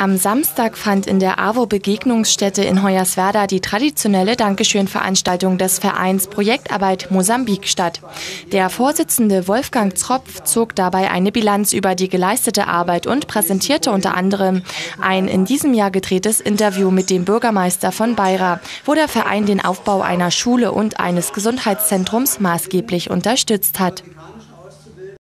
Am Samstag fand in der AWO-Begegnungsstätte in Hoyerswerda die traditionelle Dankeschön-Veranstaltung des Vereins Projektarbeit Mosambik statt. Der Vorsitzende Wolfgang Zropf zog dabei eine Bilanz über die geleistete Arbeit und präsentierte unter anderem ein in diesem Jahr gedrehtes Interview mit dem Bürgermeister von Beira, wo der Verein den Aufbau einer Schule und eines Gesundheitszentrums maßgeblich unterstützt hat.